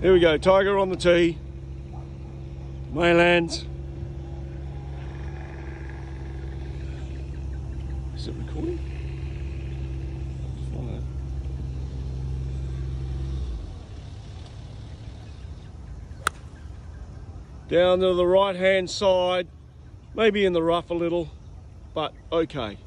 Here we go, Tiger on the tee. Maylands. Is it recording? Down to the right hand side, maybe in the rough a little, but okay.